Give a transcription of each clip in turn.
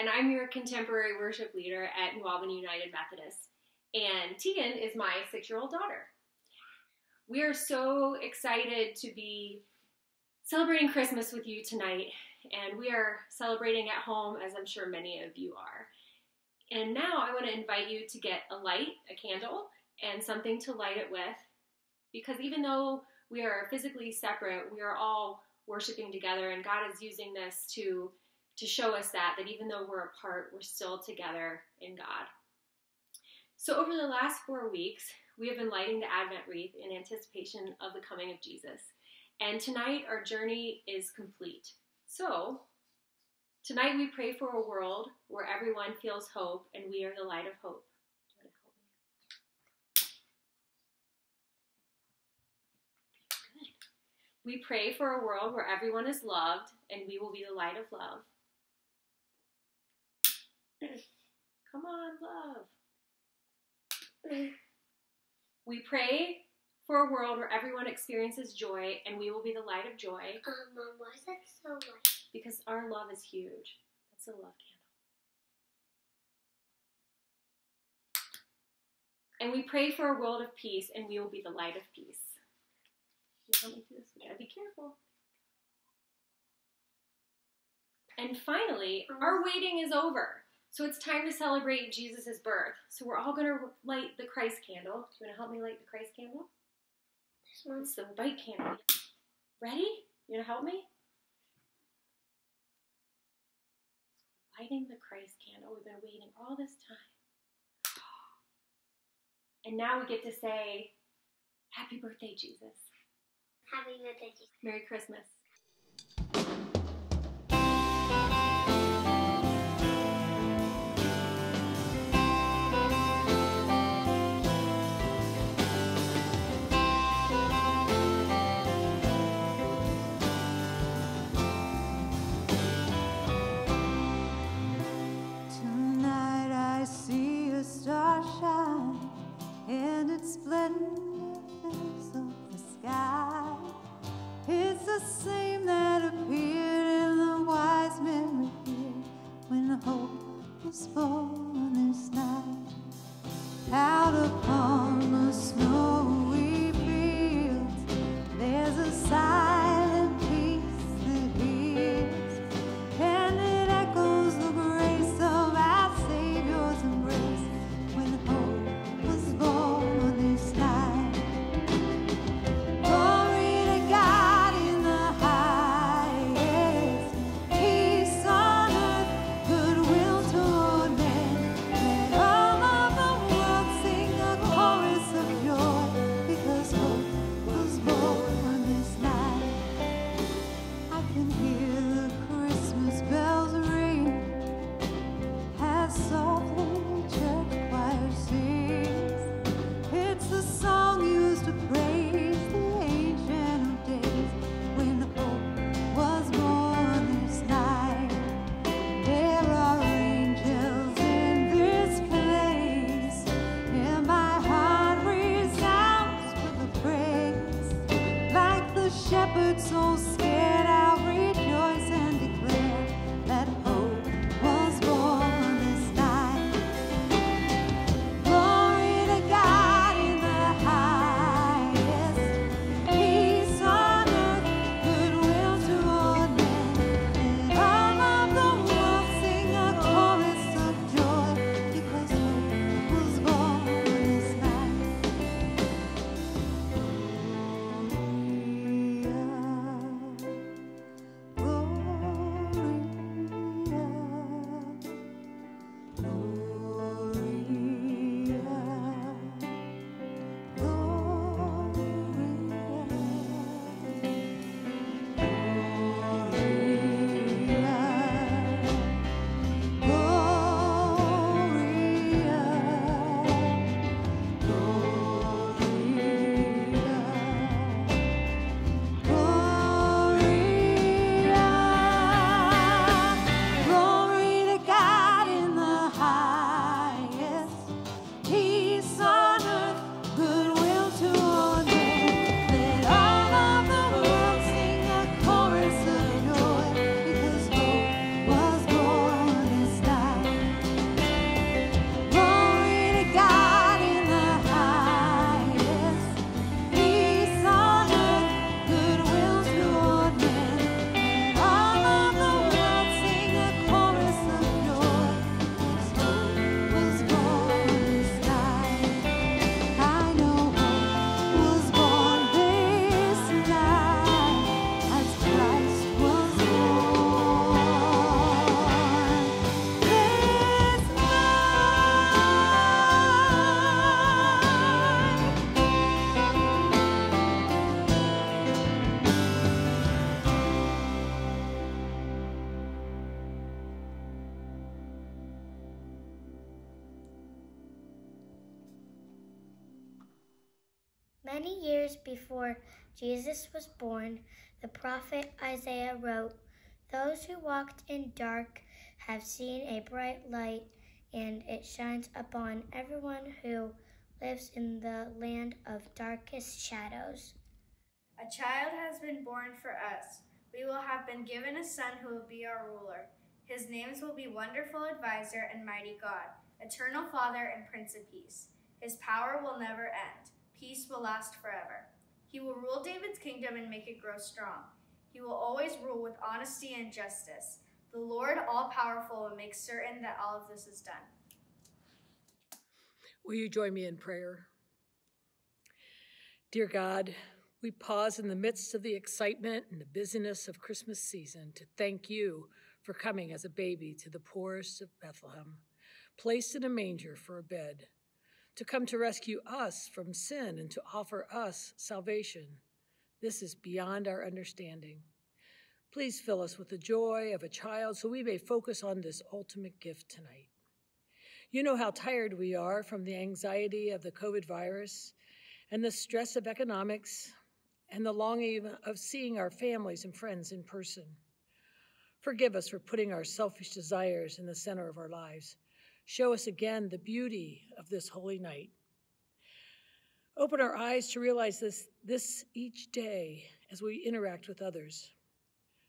And I'm your contemporary worship leader at New Albany United Methodist. And Tegan is my six year old daughter. We are so excited to be celebrating Christmas with you tonight. And we are celebrating at home, as I'm sure many of you are. And now I want to invite you to get a light, a candle, and something to light it with. Because even though we are physically separate, we are all worshiping together, and God is using this to, to show us that, that even though we're apart, we're still together in God. So, over the last four weeks, we have been lighting the Advent wreath in anticipation of the coming of Jesus. And tonight, our journey is complete. So, tonight we pray for a world where everyone feels hope and we are the light of hope. We pray for a world where everyone is loved and we will be the light of love. Come on, love. We pray for a world where everyone experiences joy and we will be the light of joy Um, Mom, why is that so light? because our love is huge. That's a love candle. And we pray for a world of peace and we will be the light of peace. Help me through this? We gotta be careful. And finally, our waiting is over. So it's time to celebrate Jesus' birth. So we're all gonna light the Christ candle. Do you wanna help me light the Christ candle? This one. It's the white candle. Ready? You gonna help me? Lighting the Christ candle. We've been waiting all this time. And now we get to say, Happy birthday, Jesus. Happy birthday. Jesus. Merry Christmas. Star shine, and its splendor fills up the sky. It's the same that appeared in the wise men revealed when hope was born this night. Out upon the snowy years before Jesus was born, the prophet Isaiah wrote, Those who walked in dark have seen a bright light, and it shines upon everyone who lives in the land of darkest shadows. A child has been born for us. We will have been given a son who will be our ruler. His names will be Wonderful Advisor and Mighty God, Eternal Father and Prince of Peace. His power will never end. Peace will last forever. He will rule David's kingdom and make it grow strong. He will always rule with honesty and justice. The Lord all powerful will make certain that all of this is done. Will you join me in prayer? Dear God, we pause in the midst of the excitement and the busyness of Christmas season to thank you for coming as a baby to the poorest of Bethlehem, placed in a manger for a bed, to come to rescue us from sin and to offer us salvation. This is beyond our understanding. Please fill us with the joy of a child so we may focus on this ultimate gift tonight. You know how tired we are from the anxiety of the COVID virus and the stress of economics and the longing of seeing our families and friends in person. Forgive us for putting our selfish desires in the center of our lives. Show us again the beauty of this holy night. Open our eyes to realize this, this each day as we interact with others.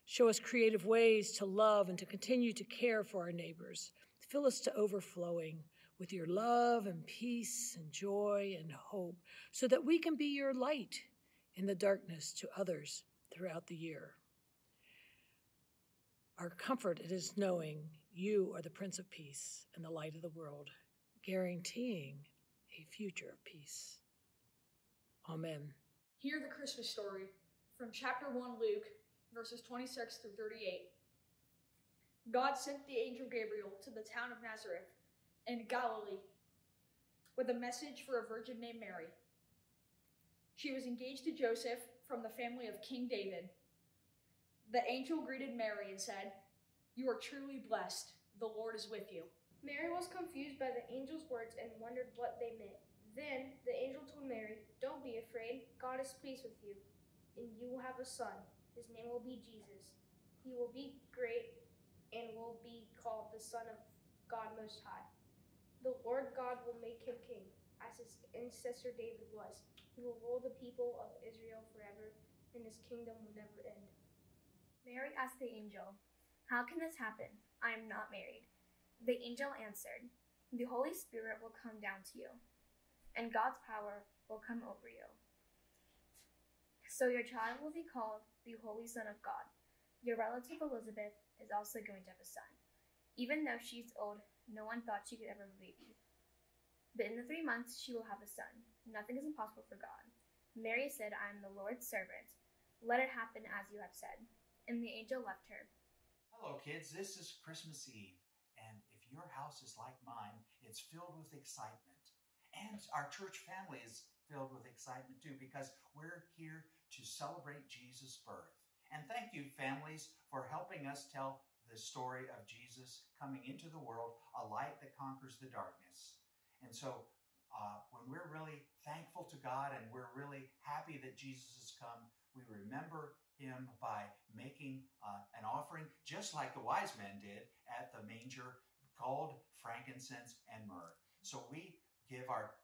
Show us creative ways to love and to continue to care for our neighbors. Fill us to overflowing with your love and peace and joy and hope so that we can be your light in the darkness to others throughout the year. Our comfort is knowing you are the Prince of Peace and the light of the world, guaranteeing a future of peace. Amen. Hear the Christmas story from chapter 1 Luke, verses 26 through 38. God sent the angel Gabriel to the town of Nazareth in Galilee with a message for a virgin named Mary. She was engaged to Joseph from the family of King David. The angel greeted Mary and said, You are truly blessed. The Lord is with you. Mary was confused by the angel's words and wondered what they meant. Then the angel told Mary, Don't be afraid. God is pleased with you, and you will have a son. His name will be Jesus. He will be great and will be called the Son of God Most High. The Lord God will make him king, as his ancestor David was. He will rule the people of Israel forever, and his kingdom will never end. Mary asked the angel, How can this happen? I am not married. The angel answered, The Holy Spirit will come down to you, and God's power will come over you. So your child will be called the Holy Son of God. Your relative Elizabeth is also going to have a son. Even though she's old, no one thought she could ever have a baby. But in the three months she will have a son. Nothing is impossible for God. Mary said, I am the Lord's servant. Let it happen as you have said. And the angel left her. Hello, kids. This is Christmas Eve. And if your house is like mine, it's filled with excitement. And our church family is filled with excitement too because we're here to celebrate Jesus' birth. And thank you, families, for helping us tell the story of Jesus coming into the world, a light that conquers the darkness. And so, uh, when we're really thankful to God and we're really happy that Jesus has come, we remember him by making uh, an offering, just like the wise men did at the manger gold, frankincense, and myrrh. So we give our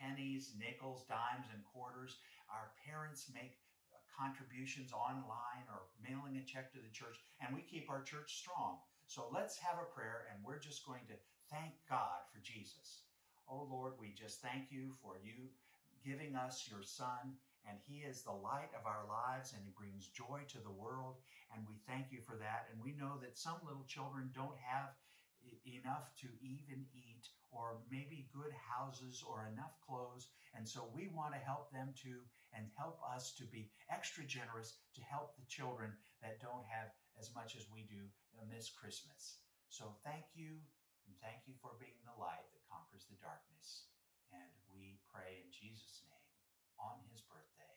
pennies, nickels, dimes, and quarters. Our parents make contributions online or mailing a check to the church, and we keep our church strong. So let's have a prayer, and we're just going to thank God for Jesus. Oh Lord, we just thank you for you giving us your Son, and He is the light of our lives, and He brings joy to the world, and we thank you for that. And we know that some little children don't have enough to even eat or maybe good houses or enough clothes. And so we want to help them too and help us to be extra generous to help the children that don't have as much as we do on this Christmas. So thank you, and thank you for being the light that conquers the darkness. And we pray in Jesus' name on his birthday.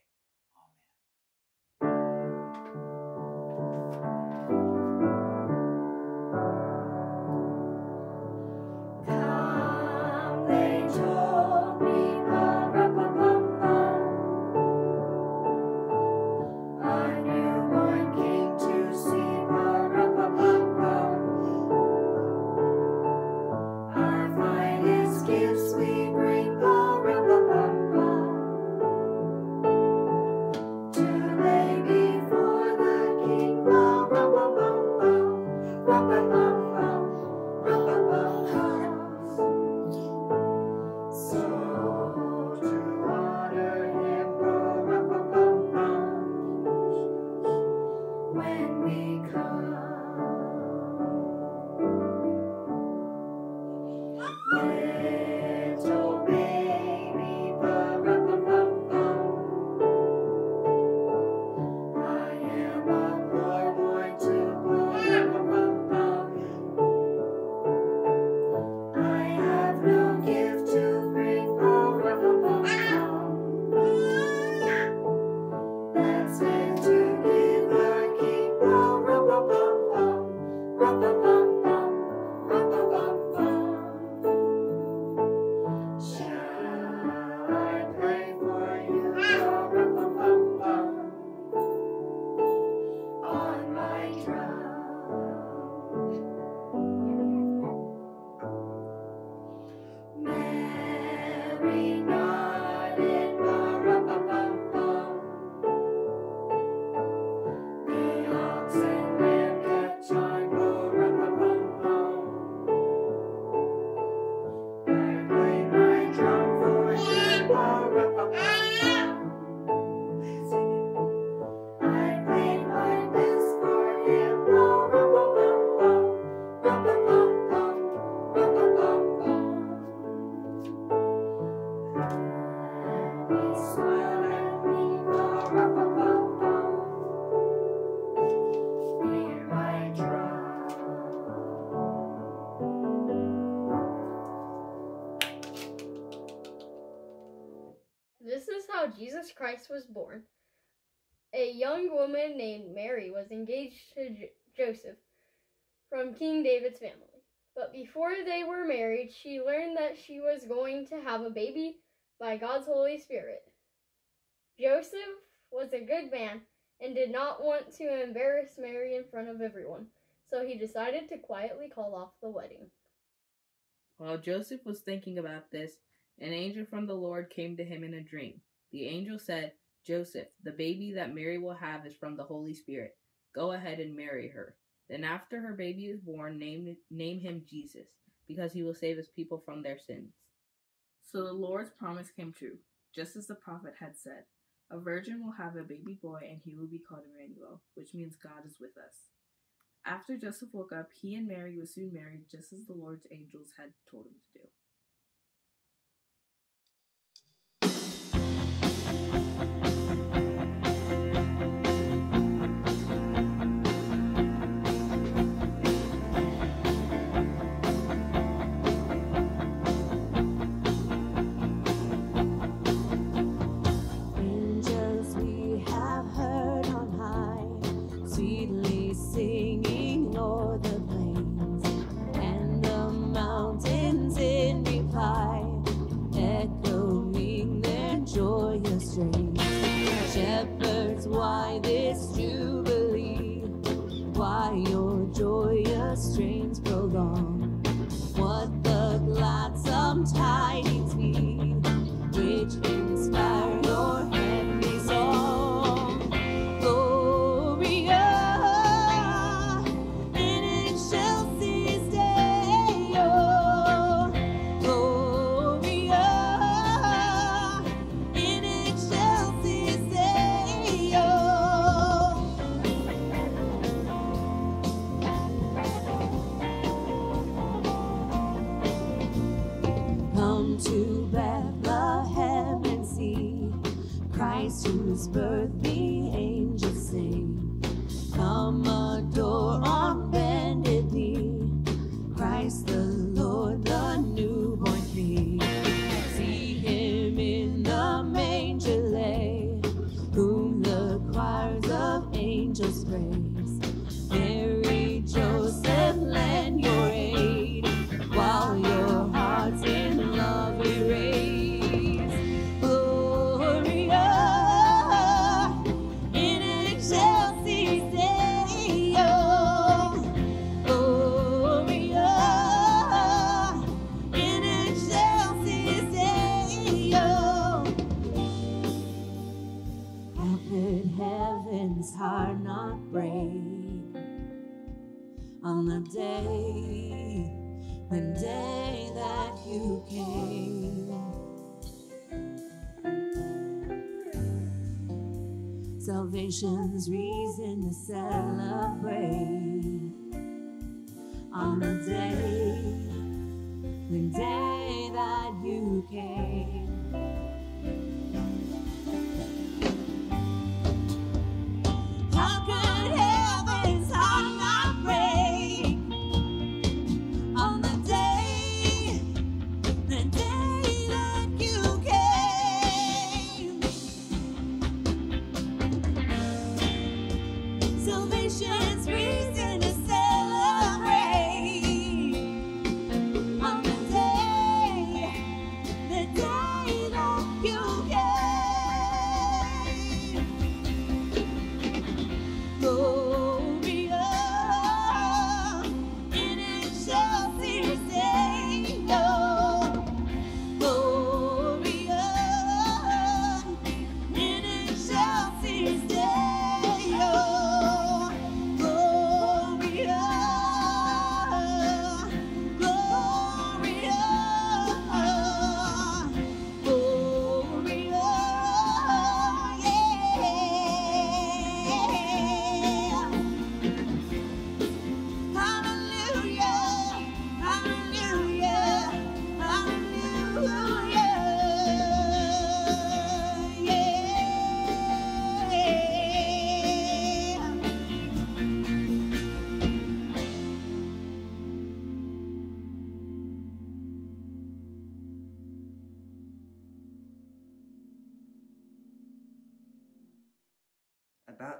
By God's Holy Spirit. Joseph was a good man and did not want to embarrass Mary in front of everyone, so he decided to quietly call off the wedding. While Joseph was thinking about this, an angel from the Lord came to him in a dream. The angel said, Joseph, the baby that Mary will have is from the Holy Spirit. Go ahead and marry her. Then, after her baby is born, name, name him Jesus, because he will save his people from their sins. So the Lord's promise came true, just as the prophet had said. A virgin will have a baby boy, and he will be called Emmanuel, which means God is with us. After Joseph woke up, he and Mary were soon married, just as the Lord's angels had told him to do.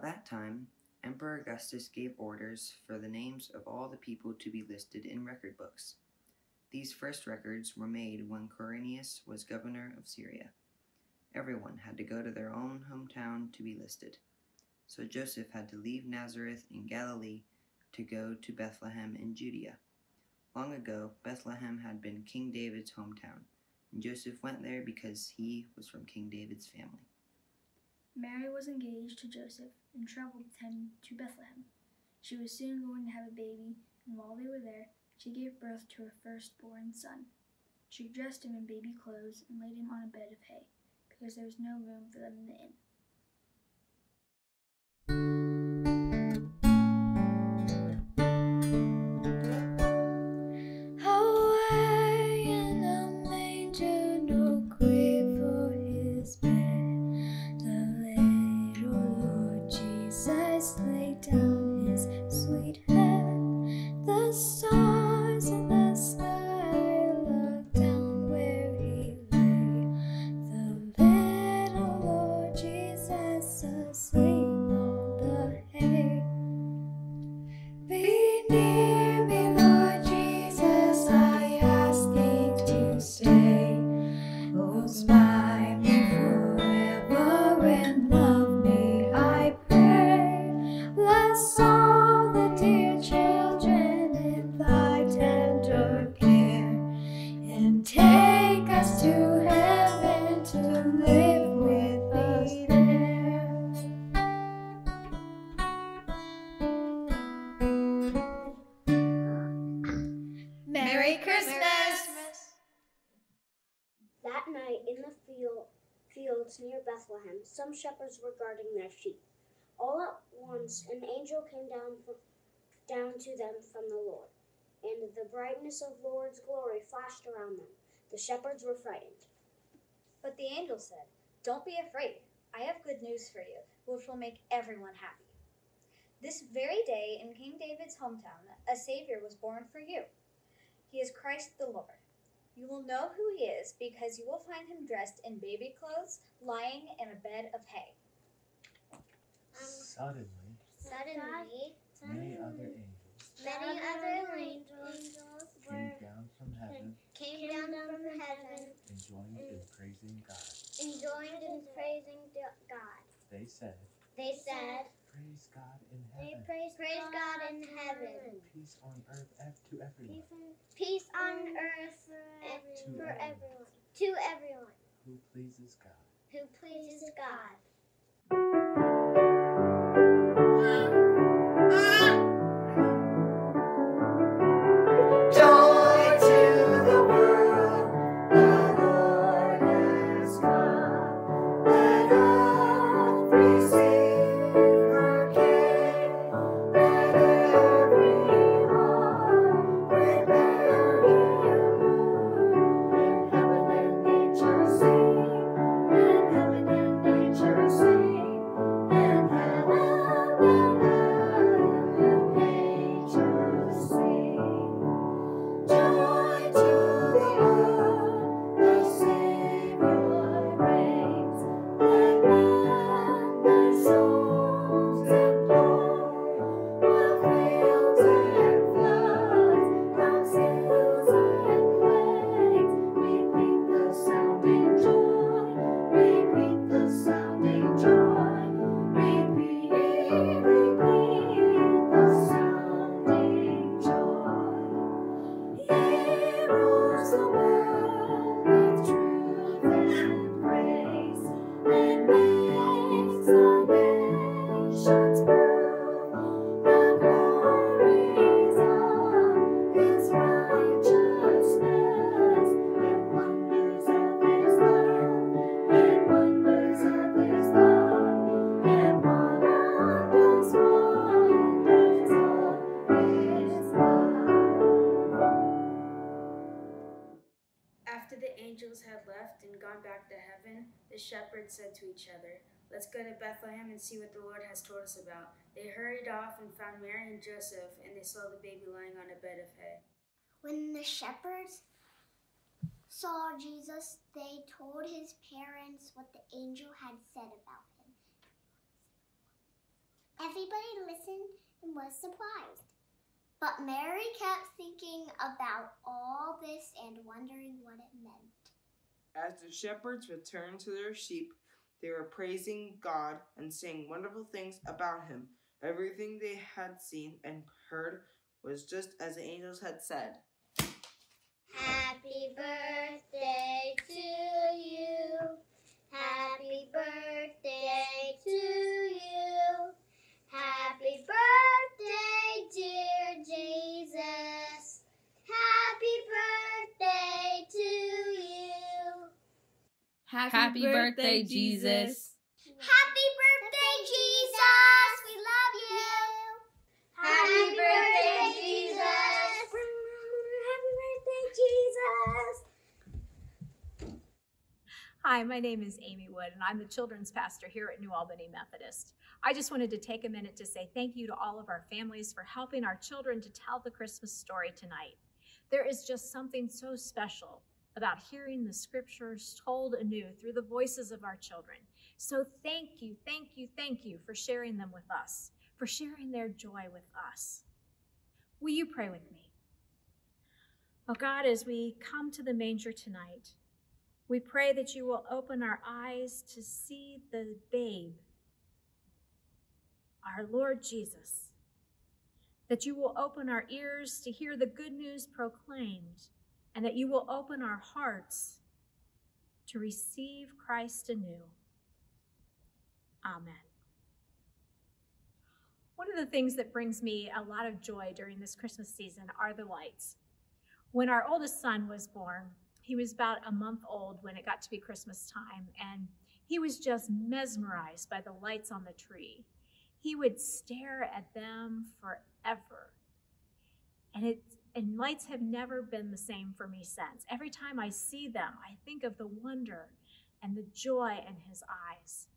That time, Emperor Augustus gave orders for the names of all the people to be listed in record books. These first records were made when Quirinius was governor of Syria. Everyone had to go to their own hometown to be listed. So Joseph had to leave Nazareth in Galilee to go to Bethlehem in Judea. Long ago, Bethlehem had been King David's hometown, and Joseph went there because he was from King David's family. Mary was engaged to Joseph and traveled with him to Bethlehem. She was soon going to have a baby, and while they were there, she gave birth to her firstborn son. She dressed him in baby clothes and laid him on a bed of hay, because there was no room for them in the inn. Some shepherds were guarding their sheep. All at once, an angel came down, from, down to them from the Lord, and the brightness of Lord's glory flashed around them. The shepherds were frightened. But the angel said, Don't be afraid. I have good news for you, which will make everyone happy. This very day in King David's hometown, a Savior was born for you. He is Christ the Lord. You will know who he is because you will find him dressed in baby clothes, lying in a bed of hay. Um, suddenly, Suddenly, many other angels many other angels came down from heaven came down from heaven and joined in praising God. and joined in praising God. They said, They said, Praise God in They heaven, praise, praise God in heaven. peace on earth to everyone Peace on earth and To for everyone. everyone. To everyone who pleases God. who pleases God. Angels had left and gone back to heaven, the shepherds said to each other, Let's go to Bethlehem and see what the Lord has told us about. They hurried off and found Mary and Joseph, and they saw the baby lying on a bed of hay. When the shepherds saw Jesus, they told his parents what the angel had said about him. Everybody listened and was surprised. But Mary kept thinking about all this and wondering what it meant. As the shepherds returned to their sheep, they were praising God and saying wonderful things about him. Everything they had seen and heard was just as the angels had said. Happy birthday to you. Happy birthday to you. Happy birthday, Happy, birthday, Jesus. Happy birthday, Jesus. We love you. Happy birthday, Jesus. Happy birthday, Jesus. Hi, my name is Amy Wood, and I'm the children's pastor here at New Albany Methodist. I just wanted to take a minute to say thank you to all of our families for helping our children to tell the Christmas story tonight. There is just something so special about hearing the scriptures told anew through the voices of our children. So thank you, thank you, thank you for sharing them with us, for sharing their joy with us. Will you pray with me? Oh God, as we come to the manger tonight, we pray that you will open our eyes to see the babe, our Lord Jesus, that you will open our ears to hear the good news proclaimed, and that you will open our hearts to receive Christ anew. Amen. One of the things that brings me a lot of joy during this Christmas season are the lights. When our oldest son was born, he was about a month old when it got to be Christmas time, and he was just mesmerized by the lights on the tree. He would stare at them forever. And it and lights have never been the same for me since. Every time I see them, I think of the wonder and the joy in his eyes.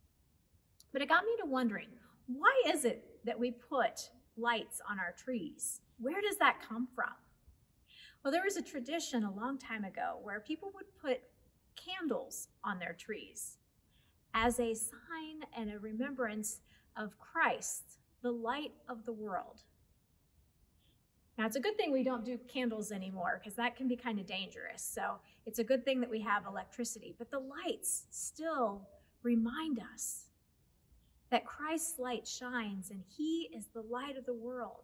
But it got me to wondering, why is it that we put lights on our trees? Where does that come from? Well, there was a tradition a long time ago where people would put candles on their trees as a sign and a remembrance of Christ, the light of the world. Now, it's a good thing we don't do candles anymore because that can be kind of dangerous. So, it's a good thing that we have electricity, but the lights still remind us that Christ's light shines and he is the light of the world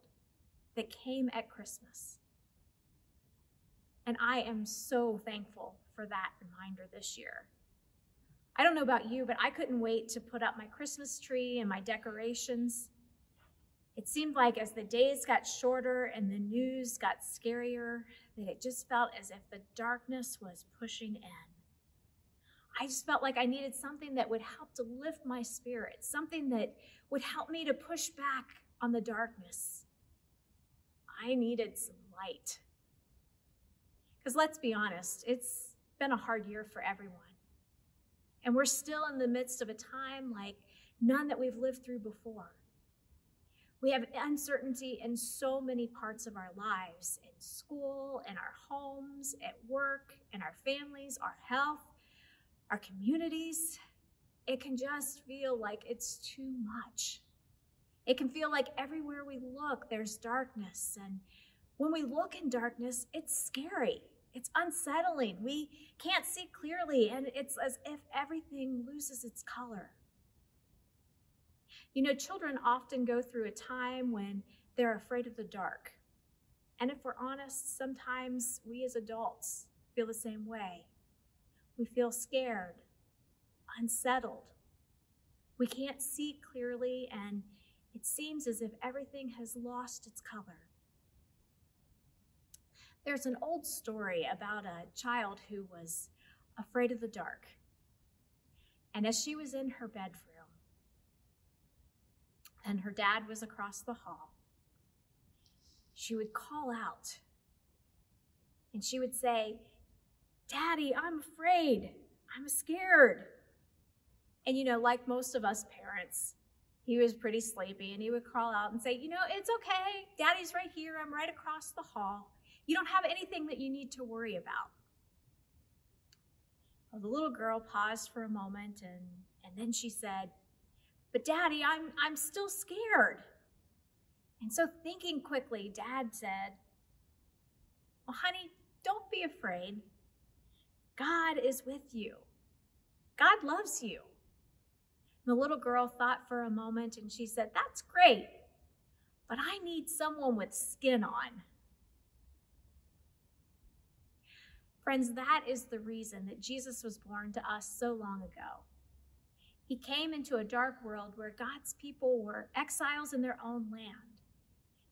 that came at Christmas. And I am so thankful for that reminder this year. I don't know about you, but I couldn't wait to put up my Christmas tree and my decorations. It seemed like as the days got shorter and the news got scarier, that it just felt as if the darkness was pushing in. I just felt like I needed something that would help to lift my spirit, something that would help me to push back on the darkness. I needed some light. Because let's be honest, it's been a hard year for everyone. And we're still in the midst of a time like none that we've lived through before. We have uncertainty in so many parts of our lives in school, in our homes, at work, in our families, our health, our communities. It can just feel like it's too much. It can feel like everywhere we look, there's darkness. And when we look in darkness, it's scary. It's unsettling. We can't see clearly, and it's as if everything loses its color. You know, children often go through a time when they're afraid of the dark. And if we're honest, sometimes we as adults feel the same way. We feel scared, unsettled. We can't see clearly, and it seems as if everything has lost its color. There's an old story about a child who was afraid of the dark. And as she was in her bedroom, and her dad was across the hall, she would call out and she would say, Daddy, I'm afraid. I'm scared. And you know, like most of us parents, he was pretty sleepy and he would crawl out and say, You know, it's okay. Daddy's right here. I'm right across the hall. You don't have anything that you need to worry about. Well, the little girl paused for a moment and, and then she said, But Daddy, I'm, I'm still scared. And so, thinking quickly, Dad said, Well, honey, don't be afraid. God is with you. God loves you. The little girl thought for a moment and she said, That's great, but I need someone with skin on. Friends, that is the reason that Jesus was born to us so long ago. He came into a dark world where God's people were exiles in their own land.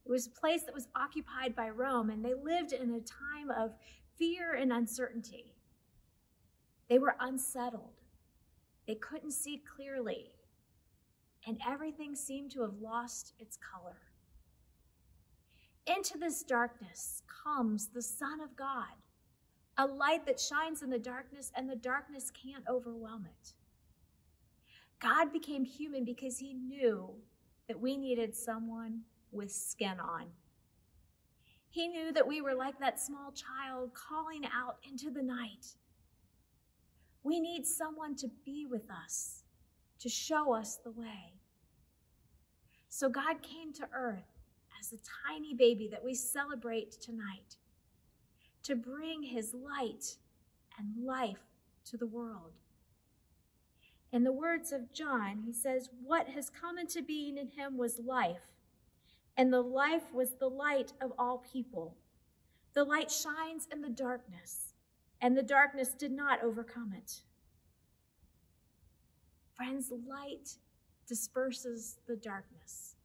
It was a place that was occupied by Rome, and they lived in a time of fear and uncertainty. They were unsettled. They couldn't see clearly, and everything seemed to have lost its color. Into this darkness comes the Son of God, a light that shines in the darkness, and the darkness can't overwhelm it. God became human because he knew that we needed someone with skin on. He knew that we were like that small child calling out into the night. We need someone to be with us, to show us the way. So God came to earth as a tiny baby that we celebrate tonight to bring his light and life to the world. In the words of John, he says, What has come into being in him was life, and the life was the light of all people. The light shines in the darkness, and the darkness did not overcome it. Friends, light disperses the darkness.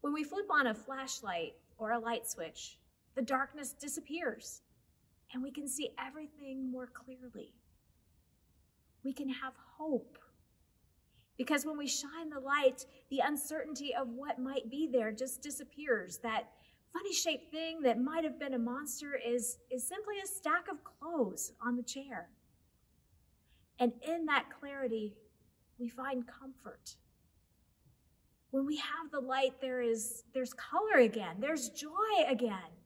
When we flip on a flashlight or a light switch, the darkness disappears, and we can see everything more clearly we can have hope. Because when we shine the light, the uncertainty of what might be there just disappears. That funny shaped thing that might have been a monster is, is simply a stack of clothes on the chair. And in that clarity, we find comfort. When we have the light, there is there's color again, there's joy again.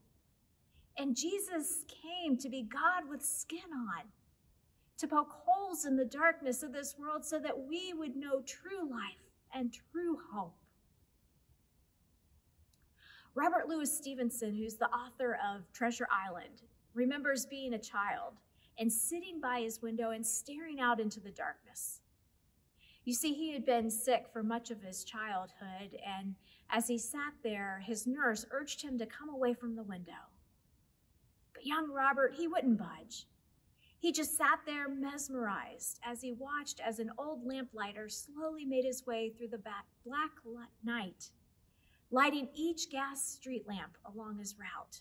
And Jesus came to be God with skin on to poke holes in the darkness of this world so that we would know true life and true hope. Robert Louis Stevenson, who's the author of Treasure Island, remembers being a child and sitting by his window and staring out into the darkness. You see, he had been sick for much of his childhood, and as he sat there, his nurse urged him to come away from the window. But young Robert, he wouldn't budge. He just sat there mesmerized as he watched as an old lamplighter slowly made his way through the black night, lighting each gas street lamp along his route.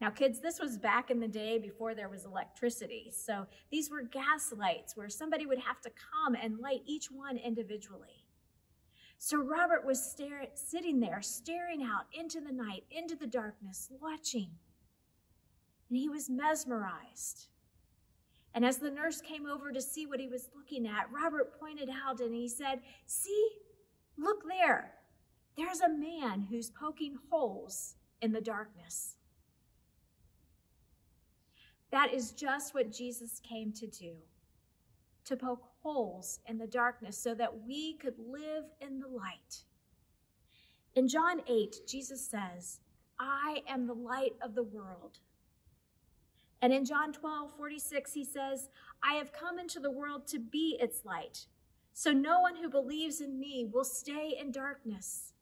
Now, kids, this was back in the day before there was electricity. So these were gas lights where somebody would have to come and light each one individually. So Robert was stare- sitting there, staring out into the night, into the darkness, watching. And he was mesmerized. And as the nurse came over to see what he was looking at, Robert pointed out and he said, See, look there. There's a man who's poking holes in the darkness. That is just what Jesus came to do to poke holes in the darkness so that we could live in the light. In John 8, Jesus says, I am the light of the world. And in John 12, 46, he says, I have come into the world to be its light. So no one who believes in me will stay in darkness.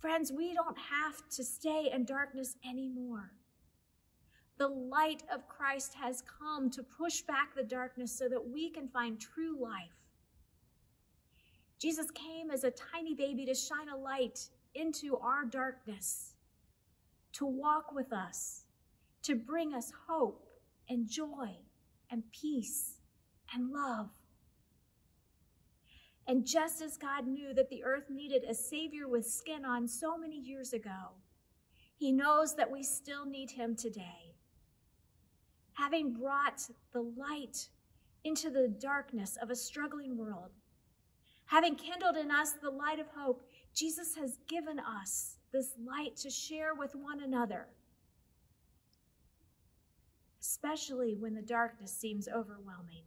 Friends, we don't have to stay in darkness anymore. The light of Christ has come to push back the darkness so that we can find true life. Jesus came as a tiny baby to shine a light into our darkness, to walk with us to bring us hope and joy and peace and love. And just as God knew that the earth needed a Savior with skin on so many years ago, He knows that we still need Him today. Having brought the light into the darkness of a struggling world, having kindled in us the light of hope, Jesus has given us this light to share with one another especially when the darkness seems overwhelming.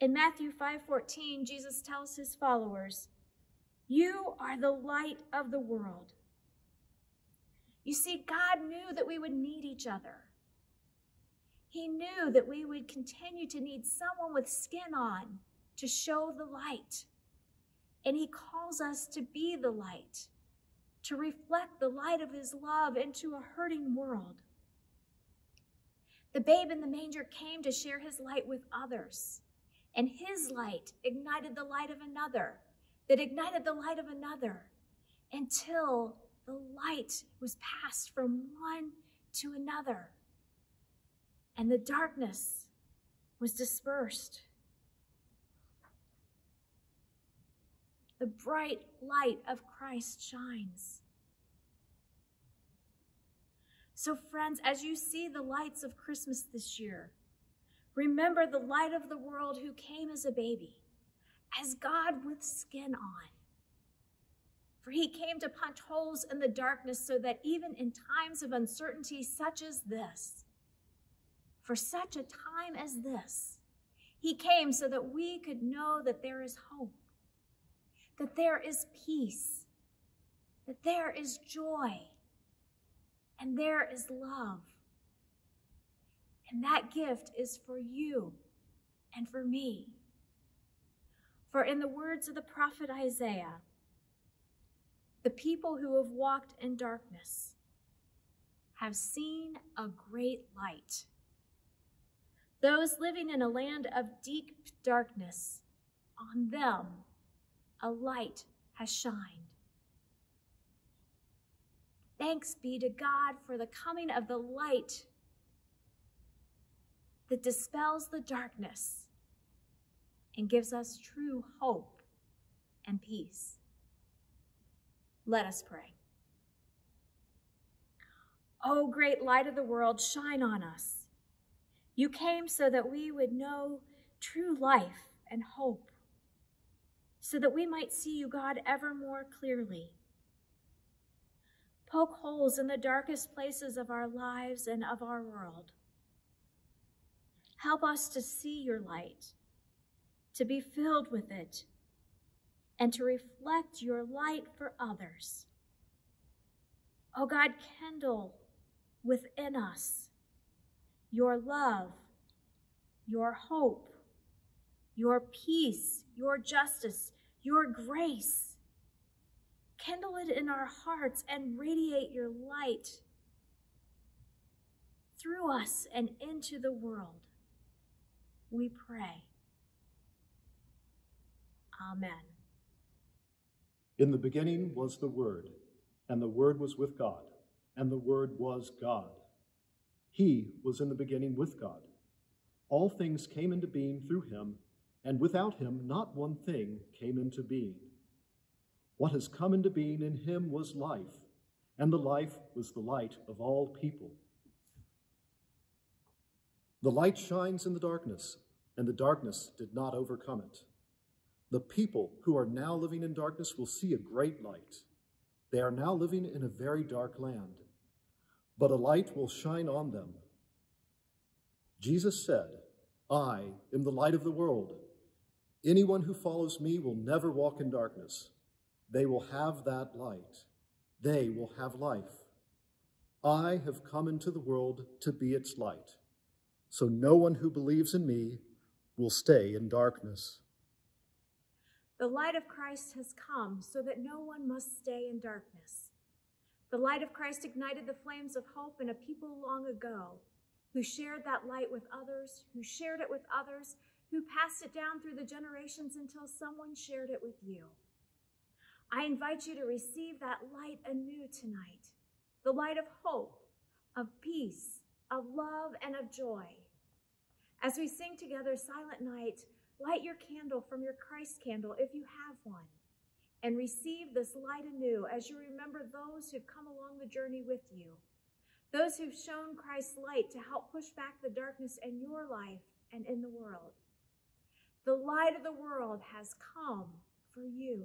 In Matthew 5:14, Jesus tells his followers, "You are the light of the world." You see, God knew that we would need each other. He knew that we would continue to need someone with skin on to show the light. And He calls us to be the light, to reflect the light of His love into a hurting world. The babe in the manger came to share His light with others, and His light ignited the light of another, that ignited the light of another, until the light was passed from one to another, and the darkness was dispersed. The bright light of Christ shines. So, friends, as you see the lights of Christmas this year, remember the light of the world who came as a baby, as God with skin on. For he came to punch holes in the darkness so that even in times of uncertainty such as this, for such a time as this, he came so that we could know that there is hope, that there is peace, that there is joy, and there is love. And that gift is for you and for me. For in the words of the prophet Isaiah, the people who have walked in darkness have seen a great light. Those living in a land of deep darkness, on them a light has shined. Thanks be to God for the coming of the light that dispels the darkness and gives us true hope and peace. Let us pray. O oh, great light of the world, shine on us. You came so that we would know true life and hope, so that we might see you, God, ever more clearly. Poke holes in the darkest places of our lives and of our world. Help us to see your light, to be filled with it and to reflect your light for others. Oh God, kindle within us your love, your hope, your peace, your justice, your grace. Kindle it in our hearts and radiate your light through us and into the world. We pray. Amen. In the beginning was the Word, and the Word was with God, and the Word was God. He was in the beginning with God. All things came into being through him, and without him not one thing came into being. What has come into being in him was life, and the life was the light of all people. The light shines in the darkness, and the darkness did not overcome it. The people who are now living in darkness will see a great light. They are now living in a very dark land, but a light will shine on them. Jesus said, I am the light of the world. Anyone who follows me will never walk in darkness. They will have that light. They will have life. I have come into the world to be its light. So no one who believes in me will stay in darkness. The light of Christ has come so that no one must stay in darkness. The light of Christ ignited the flames of hope in a people long ago who shared that light with others, who shared it with others, who passed it down through the generations until someone shared it with you. I invite you to receive that light anew tonight the light of hope, of peace, of love, and of joy. As we sing together Silent Night, Light your candle from your Christ candle if you have one, and receive this light anew as you remember those who've come along the journey with you, those who've shown Christ's light to help push back the darkness in your life and in the world. The light of the world has come for you.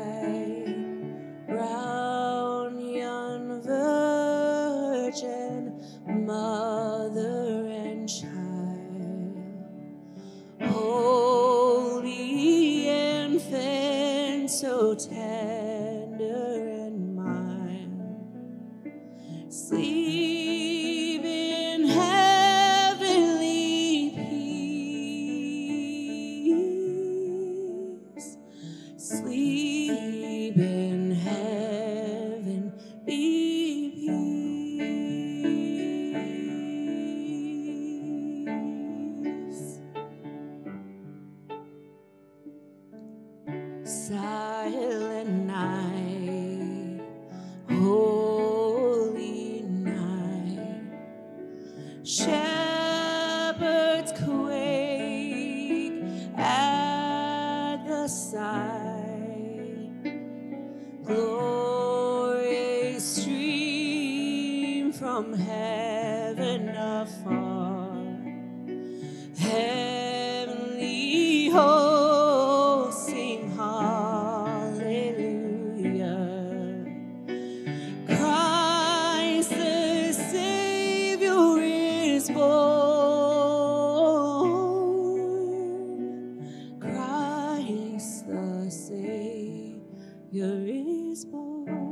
is born.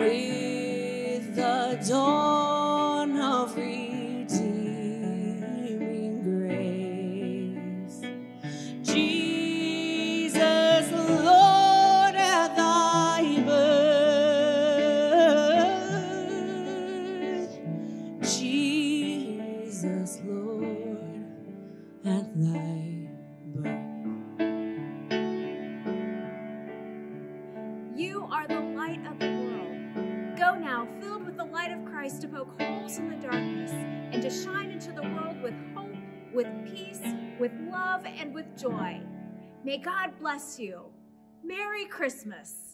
With the dawn bless you. Merry Christmas.